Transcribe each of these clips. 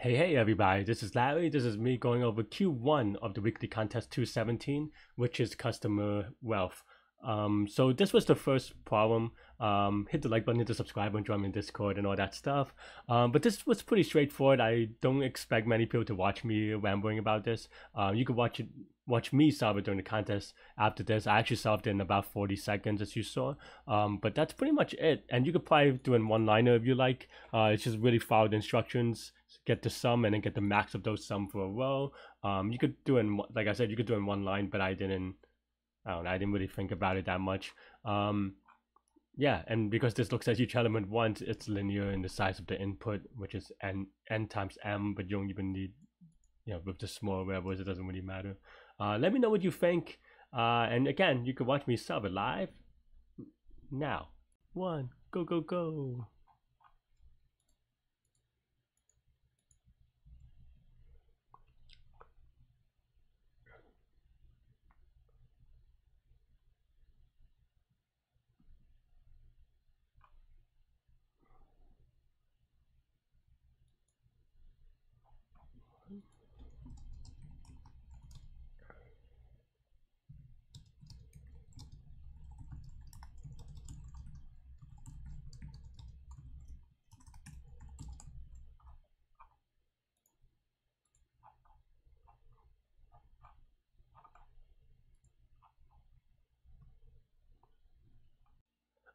Hey, hey, everybody, this is Larry. This is me going over Q1 of the weekly contest 217, which is customer wealth. Um, so this was the first problem. Um, hit the like button, hit the subscribe button, join me in Discord and all that stuff. Um, but this was pretty straightforward. I don't expect many people to watch me rambling about this. Um, you could watch it, watch me solve it during the contest after this. I actually solved it in about 40 seconds, as you saw. Um, but that's pretty much it. And you could probably do in one liner if you like. Uh, it's just really follow the instructions, get the sum, and then get the max of those sum for a row. Um, you could do in like I said, you could do in one line, but I didn't I don't know, I didn't really think about it that much. Um, yeah, and because this looks at each element once, it's linear in the size of the input, which is n n times m, but you don't even need, you know, with the small variables, it doesn't really matter. Uh, let me know what you think. Uh, and again, you can watch me solve it live now. One, go, go, go.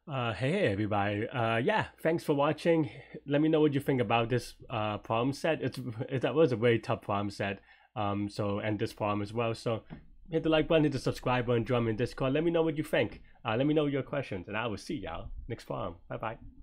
Uh, hey everybody. Uh, yeah, thanks for watching. Let me know what you think about this uh, problem set. It's it, that was a very tough problem set. Um, so and this problem as well. So hit the like button, hit the subscribe button, join me in Discord. Let me know what you think. Uh, let me know your questions, and I will see y'all next problem. Bye bye.